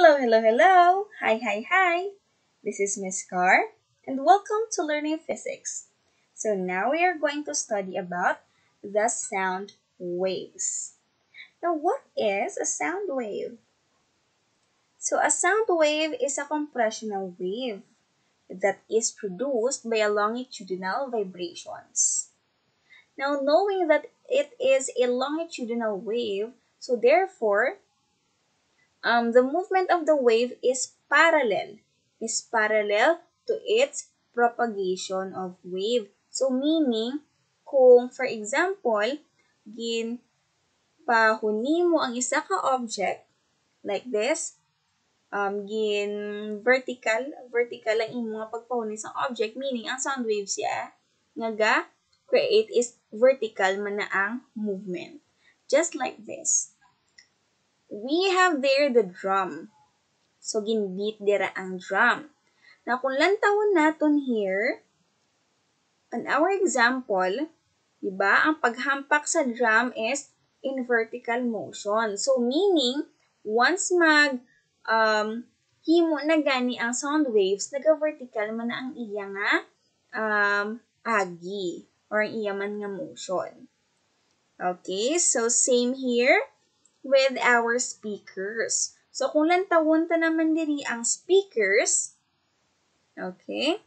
Hello, hello, hello! Hi, hi, hi! This is Miss Carr, and welcome to Learning Physics. So now we are going to study about the sound waves. Now, what is a sound wave? So a sound wave is a compressional wave that is produced by a longitudinal vibrations. Now, knowing that it is a longitudinal wave, so therefore, um, the movement of the wave is parallel, is parallel to its propagation of wave. So, meaning, kung for example, gin pahuni mo ang isa ka object like this, um, gin vertical, vertical ang imong pagpahuni sa object, meaning ang sound wave siya nga ga create is vertical man na ang movement. Just like this. We have there the drum. So, ginbeat dira ang drum. Now, kung lantawon naton here, on our example, diba, ang paghampak sa drum is in vertical motion. So, meaning, once mag um, himo na gani ang sound waves, naga-vertical man na ang iya nga um, agi or ang iya man nga motion. Okay, so same here with our speakers. So, kung lantawon ta naman diri ang speakers, okay,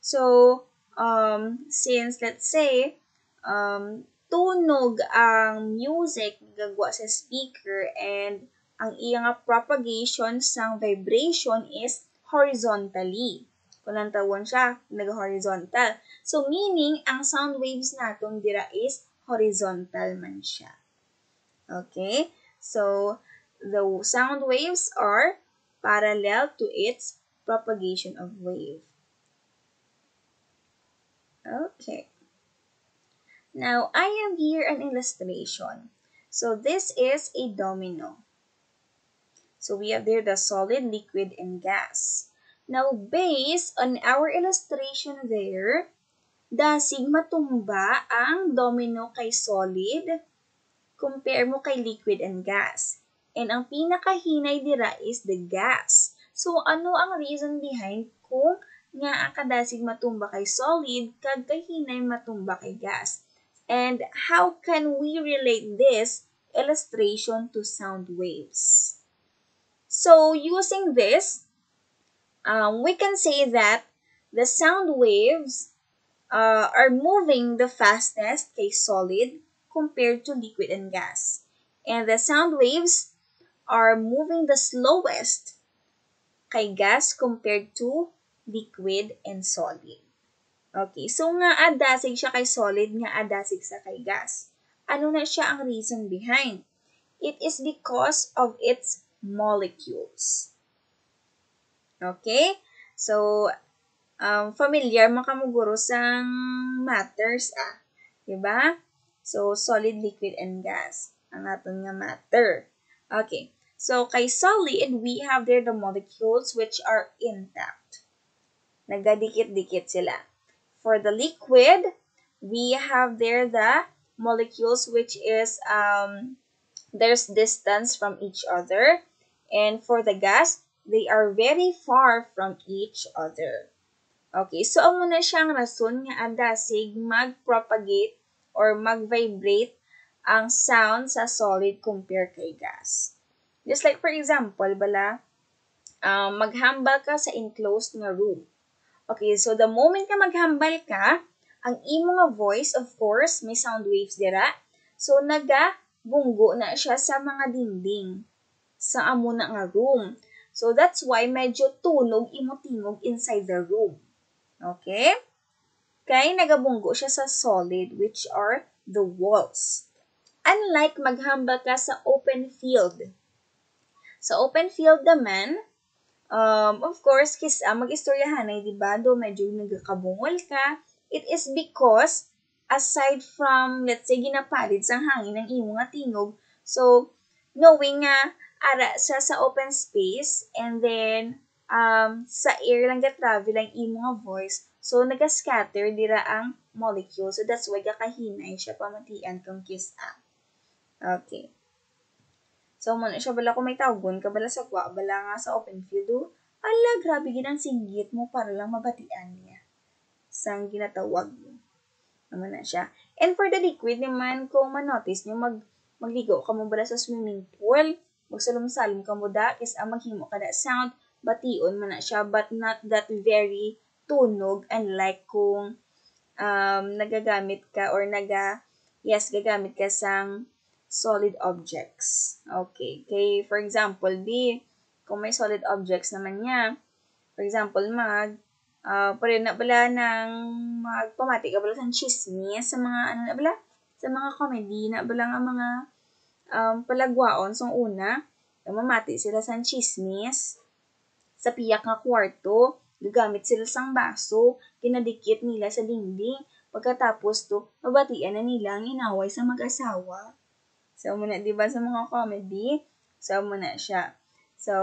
so, um, since, let's say, um, tunog ang music gagwa sa speaker and ang iya nga propagation sang vibration is horizontally kung tawon siya, nag-horizontal. So, meaning, ang sound waves naton dira is horizontal man siya. Okay? So, the sound waves are parallel to its propagation of wave. Okay. Now, I have here an illustration. So, this is a domino. So, we have there the solid, liquid, and gas. Now, based on our illustration there, the sigma matumba ang domino kay solid, compare mo kay liquid and gas. And ang pinakahinay dira is the gas. So, ano ang reason behind kung nga ang kadasig matumba kay solid, kag kahinay matumba kay gas? And how can we relate this illustration to sound waves? So, using this, um, we can say that the sound waves uh, are moving the fastest kay solid compared to liquid and gas. And the sound waves are moving the slowest kay gas compared to liquid and solid. Okay, so nga adasig siya kay solid, nga adasig sa kay gas. Ano na siya ang reason behind? It is because of its molecules. Okay? So, um, familiar makamuguro sa matters, ah. Diba? So, solid, liquid, and gas. Ang aton nga matter. Okay. So, kay solid, we have there the molecules which are intact. Nagadikit-dikit sila. For the liquid, we have there the molecules which is, um, there's distance from each other. And for the gas, they are very far from each other. Okay, so amo na siyang rason nga adasig mag-propagate or mag-vibrate ang sound sa solid compare kay gas. Just like for example, bala, um, maghambal ka sa enclosed nga room. Okay, so the moment ka maghambal ka, ang imo nga voice, of course, may sound waves dira. So, naga bunggo na siya sa mga dingding sa amo na nga room. So, that's why medyo tunog imo tingog inside the room. Okay? Kaya nagabunggo siya sa solid, which are the walls. Unlike maghambal ka sa open field. Sa open field naman, um, of course, kis, uh, mag-istoryahan ay, di ba, do medyo nagkabungol ka, it is because, aside from, let's say, ginapalit sa hangin ng imo nga tingog, so, knowing nga, ara sa sa open space and then um, sa air lang ga-travel ang imo nga voice so naga-scatter dira ang molecule so that's why gakahinay siya pamatian kung kiss up okay So, mo na siya bala kung may tawgon ka bala sa kwa, bala nga sa open field, oh. Ala, grabe ginang singgit mo para lang mabatian niya. Sang ginatawag mo. Naman na siya. And for the liquid naman, kung manotice nyo, mag, magligo ka mo bala sa swimming pool, magsalom-salom ka mo da, is ang maghimo ka da sound, bation man na siya, but not that very tunog, unlike kung um, nagagamit ka or naga, yes, gagamit ka sang solid objects. Okay. Kay, for example, di, kung may solid objects naman niya, for example, mag, uh, pare na bala ng magpamati ka bala sa chismis, sa mga, ano na bala, sa mga comedy, na bala nga mga um, palagwaon. So, una, mamati sila sa chismis, sa piyak nga kwarto, gagamit sila sang baso, kinadikit nila sa dingding, pagkatapos to, mabatian na nila ang inaway sa mag-asawa. So, muna, di ba, sa mga comedy, so, muna siya. So,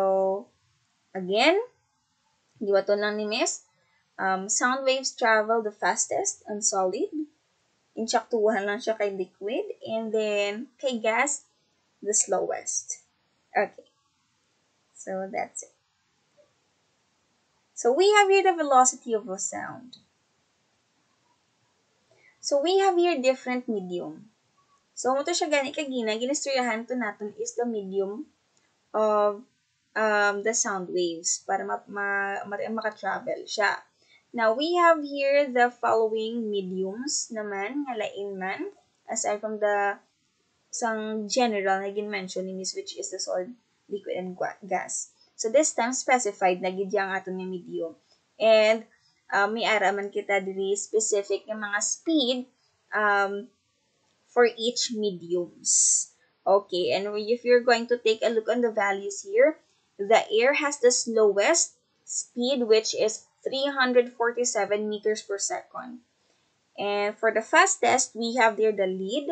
again, to lang ni Miss? Um, sound waves travel the fastest on solid. Insyaktuhan lang siya kay liquid. And then, kay gas, the slowest. Okay. So, that's it. So, we have here the velocity of a sound. So, we have here different medium. So, mo to siya gani kagina, ginistoryahan to natin is the medium of um, the sound waves para ma, ma, ma, maka-travel siya. Now, we have here the following mediums naman, nga lain man, aside from the sang general na gin-mention ni Miss, which is the solid, liquid, and gas. So, this time, specified na gid aton nga medium. And, uh, may araman kita diri specific nga mga speed um, for each mediums. Okay, and if you're going to take a look on the values here, the air has the slowest speed, which is 347 meters per second. And for the fastest, we have there the lead,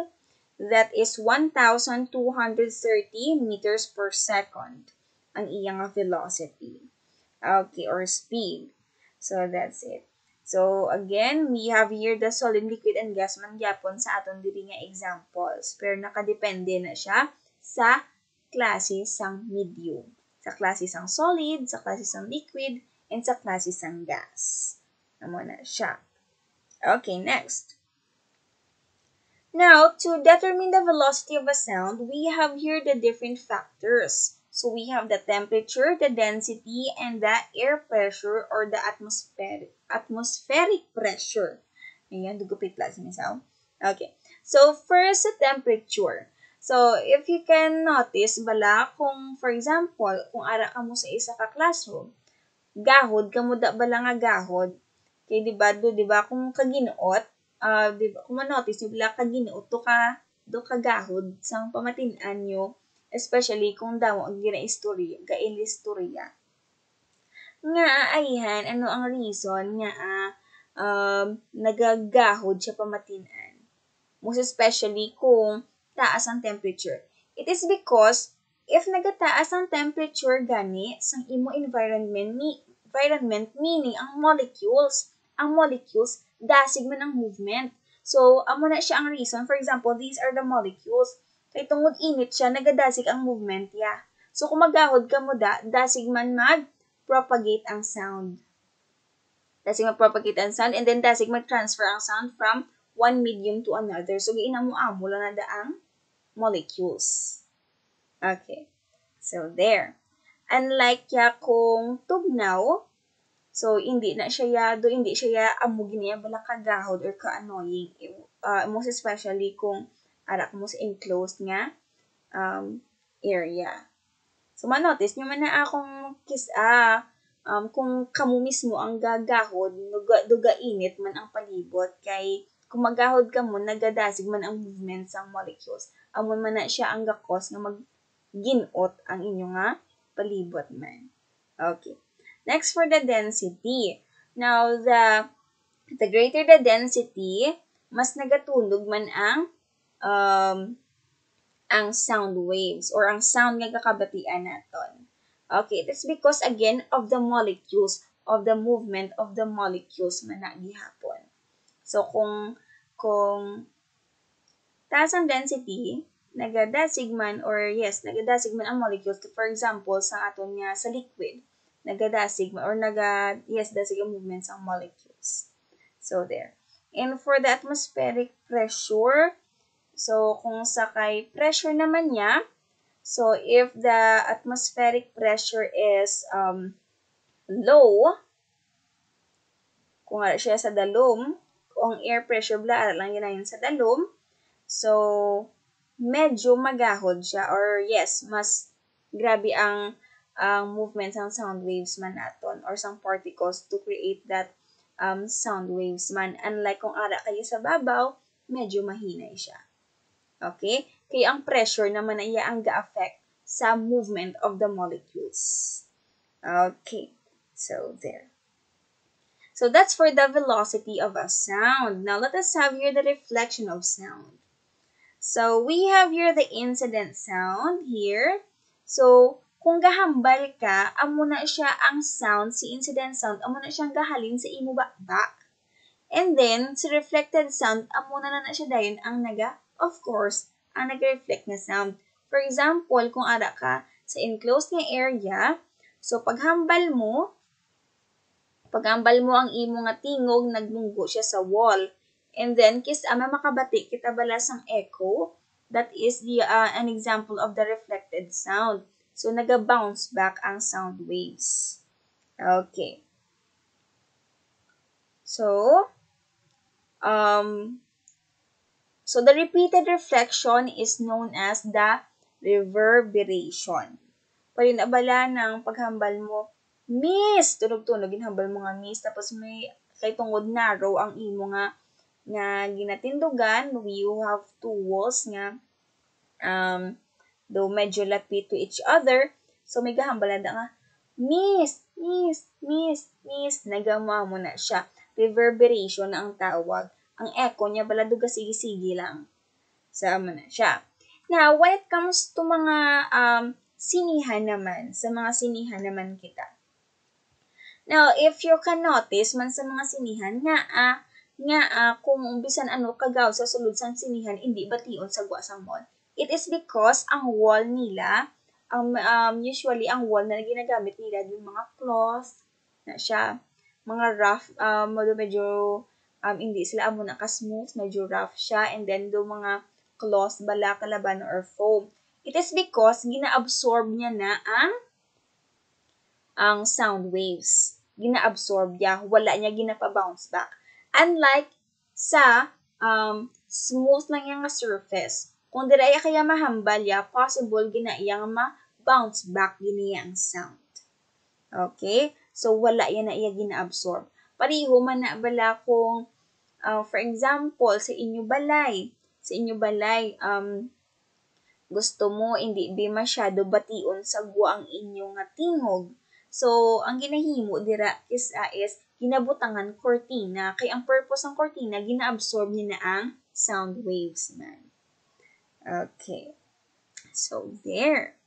that is 1,230 meters per second ang iyang velocity. Okay, or speed. So, that's it. So, again, we have here the solid, liquid, and gas man gyapon sa aton diri nga examples. Pero nakadepende na siya sa klase sang medium. Sa klase sang solid, sa klase sang liquid, and sa klase sang gas. Amo na siya. Okay, next. Now, to determine the velocity of a sound, we have here the different factors. So we have the temperature, the density, and the air pressure or the atmospheric atmospheric pressure. Ayan, dugupit lang sinisaw. Okay. So first, the temperature. So if you can notice, bala, kung for example, kung ara ka mo sa isa ka classroom, gahod, kamo da bala nga gahod, kay di ba, do, di ba, kung kaginuot, uh, di ba, kung ma-notice nyo, bala kaginuot, to ka, do ka gahod, sang pamatinan nyo, especially kung daw ang ginaistorya, gailistorya. Nga ayhan, ano ang reason nga um, nagagahod siya pamatinan. Most especially kung taas ang temperature. It is because if nagataas ang temperature gani sa imo environment, mi, environment meaning ang molecules, ang molecules dasig man ang movement. So, amo na siya ang reason. For example, these are the molecules Kay tungod init siya, nagadasig ang movement ya. So, kung magahod ka mo da, dasig man mag-propagate ang sound. Dasig mag-propagate ang sound, and then dasig mag-transfer ang sound from one medium to another. So, giinamo-amo lang na da ang molecules. Okay. So, there. Unlike ya kung tugnaw, so, hindi na siya ya, do hindi siya ya amugin niya bala kagahod or ka-annoying. Uh, most especially kung ara mo sa enclosed nga um, area. So, manotice nyo man na akong kis, ah, um, kung kamo mismo ang gagahod, duga, init man ang palibot, kay kung magahod ka mo, nagadasig man ang movement sa molecules. Amon man na siya ang gakos nga magginot ang inyo nga palibot man. Okay. Next for the density. Now, the the greater the density, mas nagatulog man ang um, ang sound waves or ang sound nga kakabatian naton. Okay, that's because again of the molecules, of the movement of the molecules man na gihapon. So kung kung taas ang density, nagadasig man or yes, nagadasig man ang molecules. For example, sa aton nga sa liquid, nagadasig man or naga yes, dasig ang movements ang molecules. So there. And for the atmospheric pressure, so kung sa kay pressure naman niya, so if the atmospheric pressure is um, low, kung siya sa dalom, kung air pressure bla lang yun sa dalom, so medyo magahod siya or yes, mas grabe ang ang movements ng sound waves man naton or some particles to create that um, sound waves man. Unlike kung ara kayo sa babaw, medyo mahinay siya. Okay? Kaya ang pressure naman na iya ang ga-affect sa movement of the molecules. Okay. So, there. So, that's for the velocity of a sound. Now, let us have here the reflection of sound. So, we have here the incident sound here. So, kung gahambal ka, amo na siya ang sound, si incident sound, amo na siyang gahalin sa imo bakbak. And then, si reflected sound, amo na na siya dayon ang naga, of course, ang nag-reflect na sound. For example, kung ara ka sa enclosed nga area, so paghambal mo, paghambal mo ang imo nga tingog, nagmunggo siya sa wall. And then, kis ama makabati kita balas ang echo, that is the uh, an example of the reflected sound. So, naga-bounce back ang sound waves. Okay. So, um, so the repeated reflection is known as the reverberation. Palinabala ng paghambal mo, miss! Tunog-tunog, ginhambal mo nga miss. Tapos may kay tungod narrow ang imo nga nga ginatindugan, you have two walls nga um, though medyo lapit to each other. So, may gahambalada nga, Miss, Miss, Miss, Miss, nagama mo na siya. Reverberation na ang tawag. Ang echo niya bala sige-sige lang. Sama na siya. Now, when it comes to mga um, sinihan naman, sa mga sinihan naman kita. Now, if you can notice man sa mga sinihan, nga ah, nga uh, kung umbisan ano kagaw sa sulod sang sinihan hindi bation sa gwa sang mall it is because ang wall nila um, um usually ang wall na ginagamit nila yung mga cloth na siya mga rough um medyo um hindi sila amo na ka-smooth medyo rough siya and then do mga cloth bala kalaban or foam it is because gina-absorb niya na ang ang sound waves gina-absorb niya wala niya ginapa-bounce back Unlike sa um, smooth lang yung surface. Kung diraya kaya mahambal ya, possible gina iyang ma-bounce back gini ang sound. Okay? So, wala yan na iya gina-absorb. Pariho man na bala kung, uh, for example, sa inyo balay, sa inyo balay, um, gusto mo hindi di masyado bation sa guwa ang inyong tingog. So, ang ginahimo dira is, uh, is ginabutangan cortina. Kay ang purpose ng cortina, gina-absorb niya na ang sound waves man. Okay. So, there.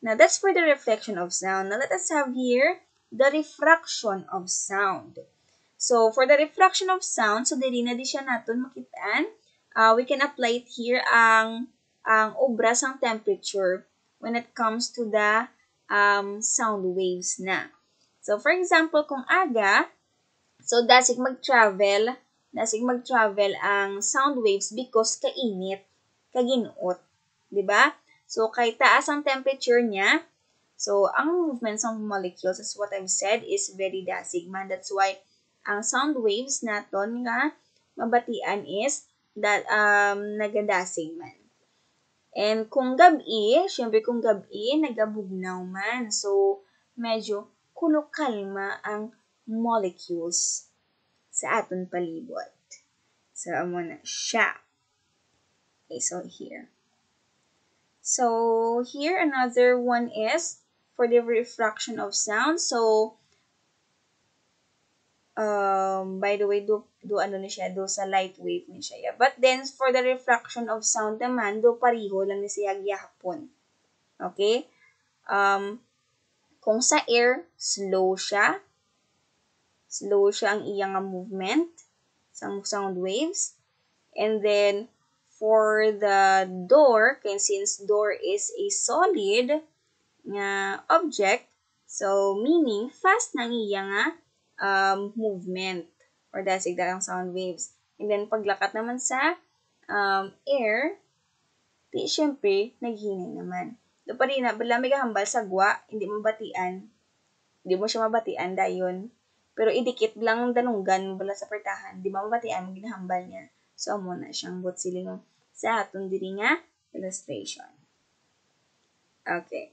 Now, that's for the reflection of sound. Now, let us have here the refraction of sound. So, for the refraction of sound, so dili na di siya natin makitaan. Uh, we can apply it here ang ang obra sang temperature when it comes to the um, sound waves na. So, for example, kung aga, so dasig mag-travel, dasig mag-travel ang sound waves because kainit, kaginuot. ba? So, kay taas ang temperature niya, so, ang movements ng molecules, as what I've said, is very dasig man. That's why, ang sound waves naton nga mabatian is that um, nagadasig man. And kung gabi, syempre kung gabi, nagabugnaw man. So, medyo kulukalma ang molecules sa aton palibot. So, amo na siya. Okay, so here. So, here another one is for the refraction of sound. So, um, by the way, do, do ano ni siya, do sa light wave ni siya. But then, for the refraction of sound naman, do pariho lang ni siya gyapon. Okay? Um, kung sa air, slow siya. Slow siya ang iyang movement sa sound waves. And then, for the door, kay since door is a solid nga object, so meaning fast nang iya nga um, movement or dasig ang sound waves. And then paglakat naman sa um, air, di syempre naghinay naman. Do pa rin na, bala may kahambal sa gwa, hindi mo batian. Hindi mo siya mabatian dayon. Pero idikit lang ang danunggan bala sa pertahan, di mo mabatian, ginahambal niya. So, amo na siyang siling sa atong diri nga illustration. Okay.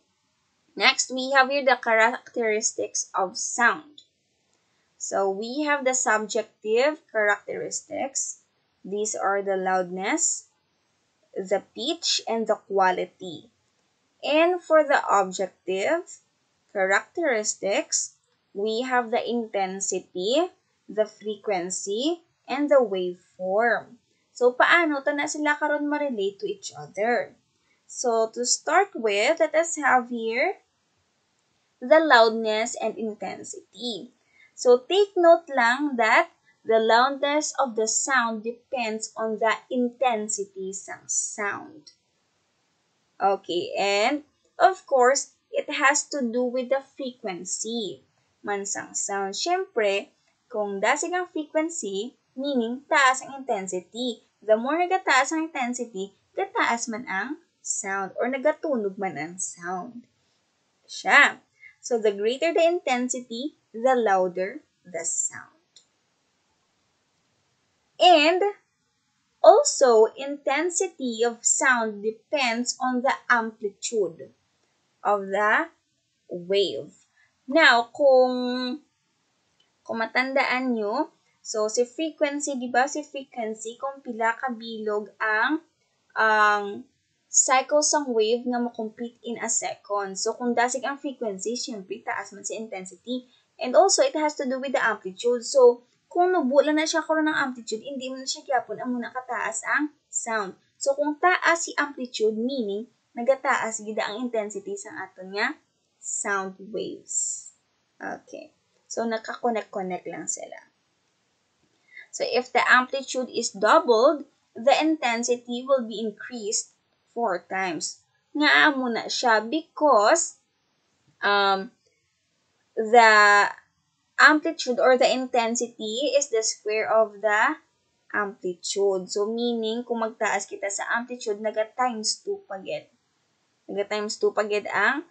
Next, we have here the characteristics of sound. So, we have the subjective characteristics. These are the loudness, the pitch, and the quality. And for the objective characteristics, we have the intensity, the frequency, and the waveform. So, paano to na sila karon ma-relate to each other? So, to start with, let us have here the loudness and intensity. So, take note lang that the loudness of the sound depends on the intensity ng sound. Okay, and of course, it has to do with the frequency man sang sound. Siyempre, kung dasig ang frequency, meaning taas ang intensity. The more nagataas ang intensity, gataas man ang sound or nagatunog man ang sound. Siya. So, the greater the intensity, the louder the sound. And Also, intensity of sound depends on the amplitude of the wave. Now, kung, kung matandaan nyo, so si frequency, di ba si frequency, kung pila kabilog ang ang cycles ng wave nga makomplete in a second. So, kung dasig ang frequency, syempre, taas man si intensity. And also, it has to do with the amplitude. So, kung nubula na siya karon ng amplitude, hindi mo na siya gyapon ang muna kataas ang sound. So kung taas si amplitude, meaning nagataas gida ang intensity sa aton nga sound waves. Okay. So naka-connect-connect lang sila. So if the amplitude is doubled, the intensity will be increased four times. Nga mo na siya because um, the amplitude or the intensity is the square of the amplitude. So, meaning, kung magtaas kita sa amplitude, naga times 2 pagid. Naga times 2 pagid ang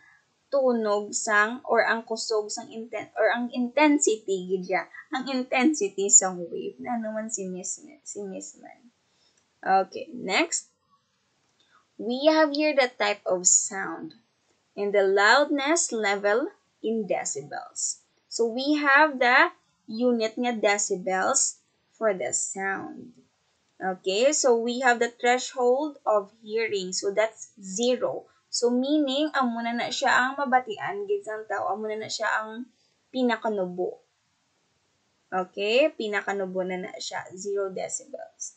tunog sang or ang kusog sang inten or ang intensity gidya ang intensity sang wave na naman si Miss si Miss Man. Okay, next we have here the type of sound and the loudness level in decibels. So we have the unit nga decibels for the sound. Okay, so we have the threshold of hearing. So that's zero. So meaning, amo na siya ang mabatian, ginsang tao, amo na na siya ang pinakanubo. Okay, pinakanubo na na siya, zero decibels.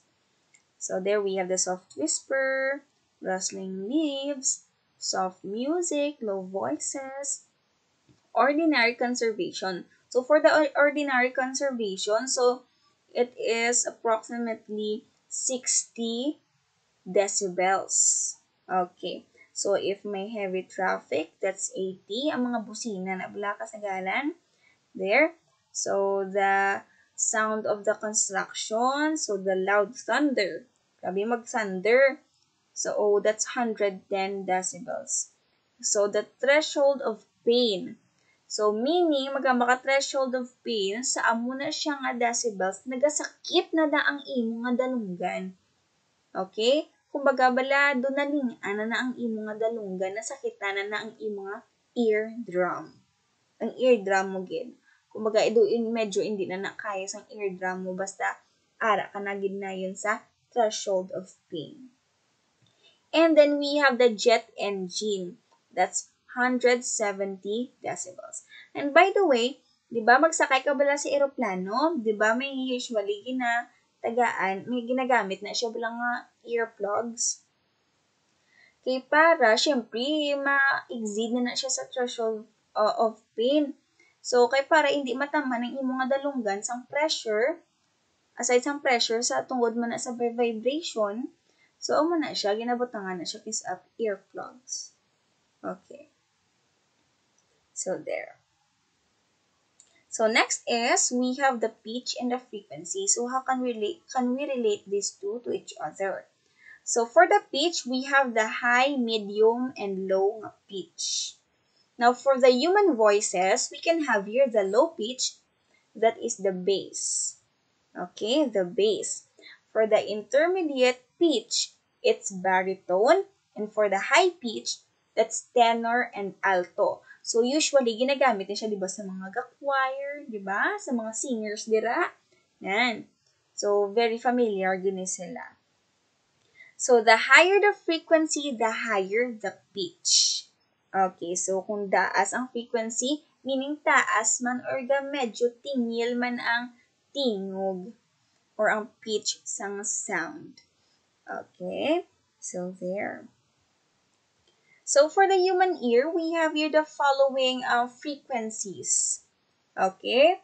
So there we have the soft whisper, rustling leaves, soft music, low voices, ordinary conservation. So for the ordinary conservation, so it is approximately 60 decibels. Okay. So if may heavy traffic, that's 80. Ang mga busina na bala kasagalan. There. So the sound of the construction, so the loud thunder. Grabe mag-thunder. So oh, that's 110 decibels. So the threshold of pain. So, meaning, magka threshold of pain, sa amo na siya nga decibels, nagasakit na da ang imo nga dalunggan. Okay? Kumbaga, bala, do na na ang imo nga dalunggan, nasakitan na na ang imo nga eardrum. Ang eardrum mo gid. Kumbaga, ido in medyo hindi na nakaya sang eardrum mo, basta ara ka na gid na yun sa threshold of pain. And then we have the jet engine. That's 170 decibels. And by the way, 'di ba magsakay ka bala sa eroplano, 'di ba may usually gina tagaan, may ginagamit na siya bilang nga earplugs. Kay para, syempre, ma-exceed na na siya sa threshold uh, of pain. So, kay para hindi matama ng imong dalunggan sang pressure, aside sang pressure sa tungod man na sa vibration, So, amo na siya, ginabutangan na siya piece of earplugs. Okay. So, there. So, next is, we have the pitch and the frequency. So, how can we relate, can we relate these two to each other? So, for the pitch, we have the high, medium, and low pitch. Now, for the human voices, we can have here the low pitch, that is the bass. Okay, the bass. For the intermediate pitch, it's baritone. And for the high pitch, that's tenor and alto. So, usually, ginagamit din siya, di ba, sa mga choir, di ba? Sa mga singers, dira. Yan. So, very familiar din sila. So, the higher the frequency, the higher the pitch. Okay, so kung daas ang frequency, meaning taas man or ga medyo tingil man ang tingog or ang pitch sang sound. Okay, so there. So for the human ear, we have here the following uh, frequencies. Okay?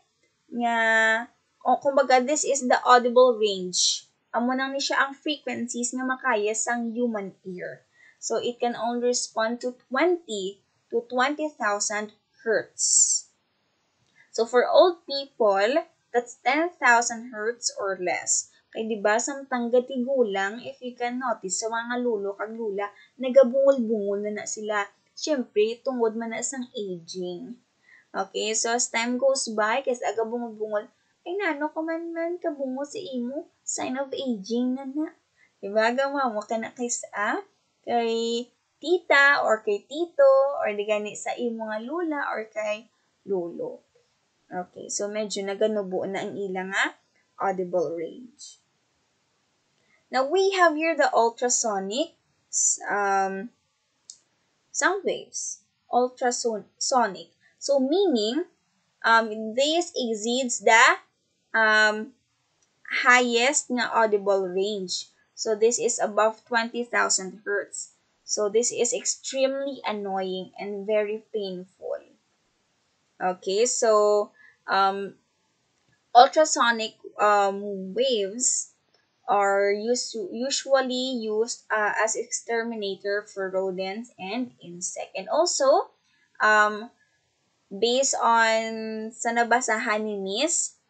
Nga, o kumbaga, this is the audible range. Amo ni siya ang frequencies nga makaya sang human ear. So it can only respond to 20 to 20,000 hertz. So for old people, that's 10,000 hertz or less. Kay di ba samtang gulang, if you can notice sa mga lulo kag lula, nagabungol-bungol na na sila. Siyempre, tungod man na sang aging. Okay, so as time goes by, kasi aga bungol-bungol, ay nano ko man man kabungo sa imo, sign of aging na na. Diba, gawa mo ka na kay sa, kay tita, or kay tito, or di gani sa imo nga lula, or kay lolo. Okay, so medyo naganubo na ang ilang nga audible range. Now we have here the ultrasonic um, sound waves. Ultrasonic. So meaning um, this exceeds the um, highest audible range. So this is above 20,000 hertz. So this is extremely annoying and very painful. Okay, so um, ultrasonic um, waves are used usually used uh, as exterminator for rodents and insect. And also, um, based on sa nabasahan ni Miss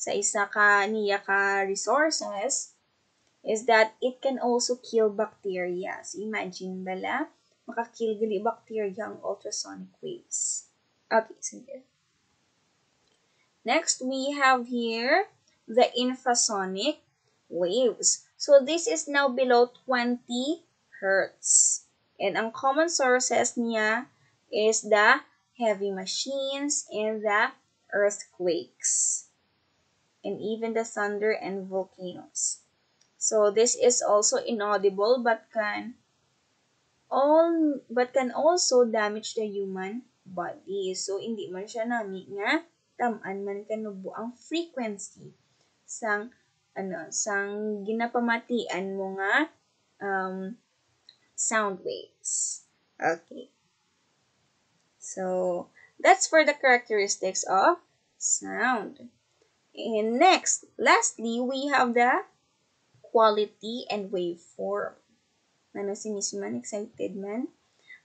sa isa ka niya ka resources, is that it can also kill bacteria. So imagine bala, makakill gali bacteria ang ultrasonic waves. Okay, so. Next, we have here the infrasonic waves. So this is now below 20 hertz. And ang common sources niya is the heavy machines and the earthquakes. And even the thunder and volcanoes. So this is also inaudible but can all but can also damage the human body. So hindi man siya nami nga tamaan man kanubo ang frequency sang ano sang ginapamatian mo nga um, sound waves. Okay. So that's for the characteristics of sound. And next, lastly, we have the quality and waveform. Ano si Miss Man? Excited man?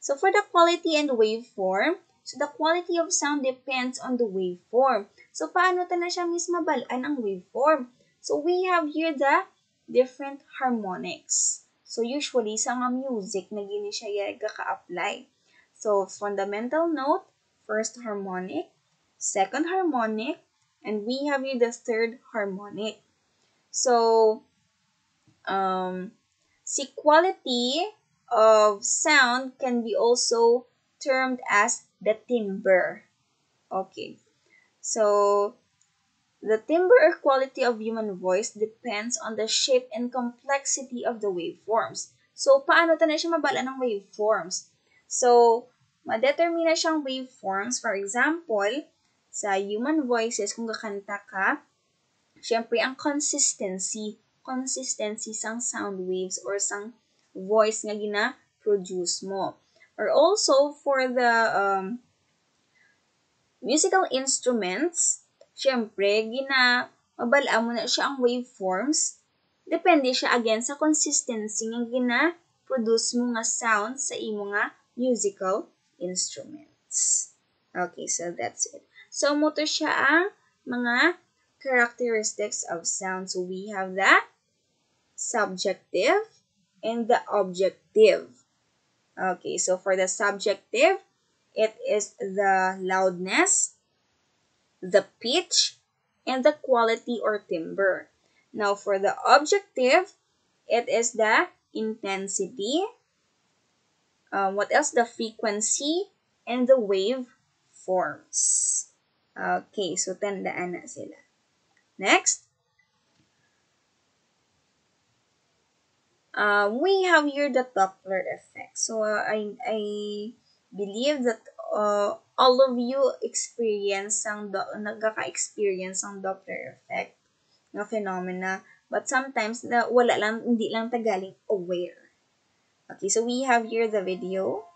So for the quality and waveform, so the quality of sound depends on the waveform. So paano ta na siya Miss mabalaan ang waveform? So we have here the different harmonics. So usually sa mga music na gini siya ka-apply. So fundamental note, first harmonic, second harmonic, and we have here the third harmonic. So um, see quality of sound can be also termed as the timbre. Okay. So the timbre or quality of human voice depends on the shape and complexity of the waveforms. So, paano ta na siya mabala ng waveforms? So, madetermina siyang waveforms. For example, sa human voices, kung kakanta ka, syempre, ang consistency, consistency sang sound waves or sang voice nga gina-produce mo. Or also, for the um, musical instruments, syempre, gina, mabala mo na siya ang waveforms depende siya again sa consistency nga gina-produce mo nga sound sa imo nga musical instruments. Okay, so that's it. So, mo siya ang mga characteristics of sound. So, we have the subjective and the objective. Okay, so for the subjective, it is the loudness, the pitch, and the quality or timbre. Now, for the objective, it is the intensity, um, what else? The frequency, and the wave forms. Okay, so tandaan na sila. Next. Uh, we have here the Doppler effect. So, uh, I, I believe that uh, all of you experience ang do, nagkaka-experience ang Doppler effect na phenomena. But sometimes, na, wala lang, hindi lang tagaling aware. Okay, so we have here the video.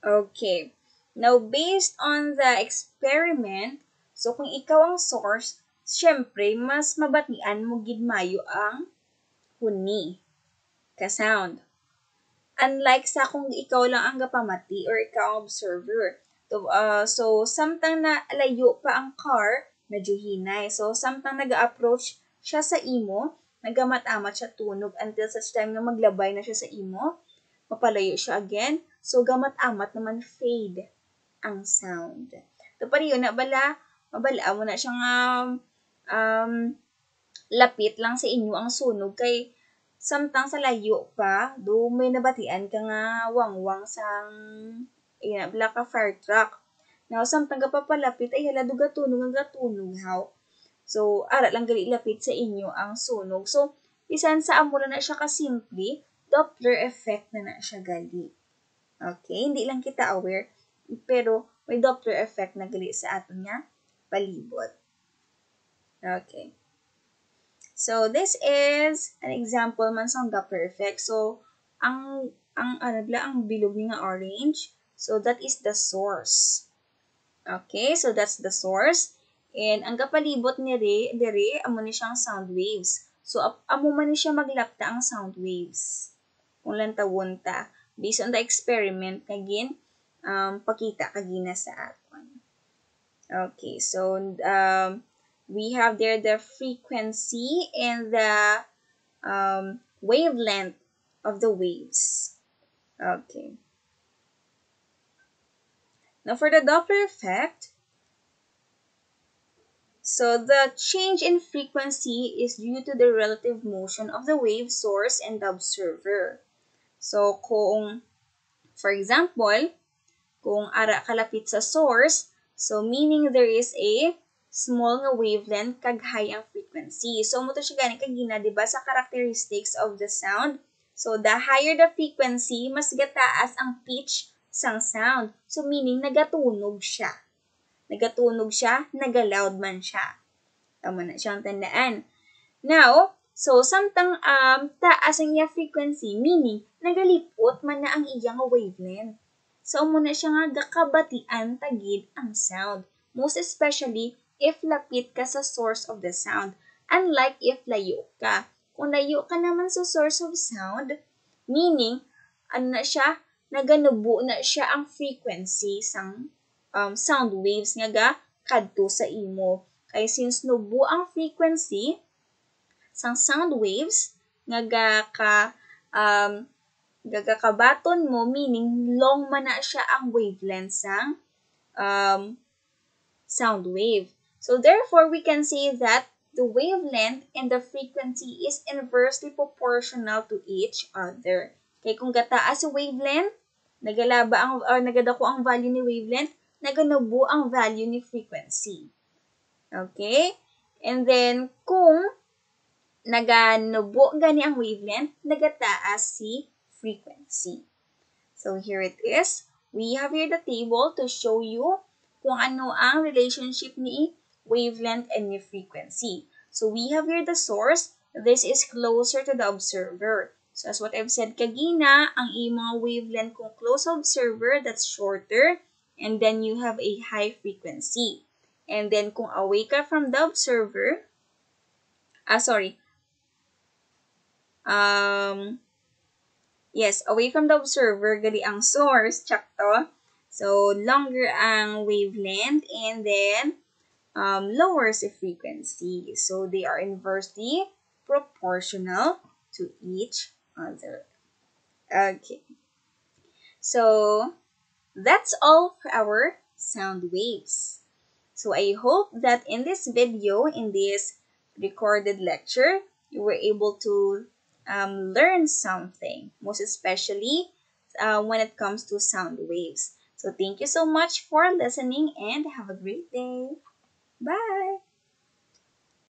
Okay. Now, based on the experiment, so kung ikaw ang source, syempre, mas mabatian mo gidmayo ang huni ka-sound. Unlike sa kung ikaw lang ang gapamati or ikaw ang observer. So, uh, so samtang na layo pa ang car, medyo hinay. So, samtang nag-approach siya sa imo, nagamat-amat siya tunog until such time na maglabay na siya sa imo, mapalayo siya again, So, gamat-amat naman fade ang sound. So, pariyo na bala, mabala mo na siyang um, um, lapit lang sa inyo ang sunog kay samtang sa layo pa, do may nabatian ka nga wangwang sang ina bala ka fire truck. Now, samtang ka papalapit, ay hala, tunog, ang gatunog, how? So, ara lang gali lapit sa inyo ang sunog. So, bisan sa amula na siya kasimple, Doppler effect na na siya gali. Okay? Hindi lang kita aware, pero may Doppler effect na gali sa aton nga palibot. Okay. So, this is an example man sa Doppler effect. So, ang ang bla ang bilog ni nga orange. So, that is the source. Okay, so that's the source. And ang kapalibot ni re, dire, amo ni siyang sound waves. So, amo man ni siya maglapta ang sound waves. Kung lang tawon ta based on the experiment kagin um, pakita kagina sa aton. Okay, so um, we have there the frequency and the um, wavelength of the waves. Okay. Now for the Doppler effect, so the change in frequency is due to the relative motion of the wave source and the observer. So, kung, for example, kung ara kalapit sa source, so meaning there is a small nga wavelength kag high ang frequency. So, mo to siya gani kagina, di ba, sa characteristics of the sound. So, the higher the frequency, mas gataas ang pitch sang sound. So, meaning, nagatunog siya. Nagatunog siya, nagaloud man siya. Tama na siyang tandaan. Now, So, samtang um, taas ang iya frequency, meaning, nagalipot man na ang iyang wavelength. So, muna siya nga gakabatian tagid ang sound. Most especially, if lapit ka sa source of the sound. Unlike if layo ka. Kung layo ka naman sa source of sound, meaning, ano na siya, naganubo na siya ang frequency sang um, sound waves nga ga kadto sa imo. Kay since nubo ang frequency, sang sound waves nga ka um, gagakabaton mo meaning long man na siya ang wavelength sang um, sound wave. So therefore we can say that the wavelength and the frequency is inversely proportional to each other. Kay kung gataas sa wavelength, nagalaba ang or nagadako ang value ni wavelength, naganubo ang value ni frequency. Okay? And then kung naganubo gani ang wavelength, nagataas si frequency. So here it is. We have here the table to show you kung ano ang relationship ni wavelength and ni frequency. So we have here the source. This is closer to the observer. So as what I've said kagina, ang imong wavelength kung close observer, that's shorter. And then you have a high frequency. And then kung away ka from the observer, ah sorry, um, yes, away from the observer, gali ang source, check. So, longer ang wavelength and then um, lower the frequency. So, they are inversely proportional to each other. Okay. So, that's all for our sound waves. So, I hope that in this video, in this recorded lecture, you were able to um, learn something, most especially uh, when it comes to sound waves. So thank you so much for listening and have a great day. Bye.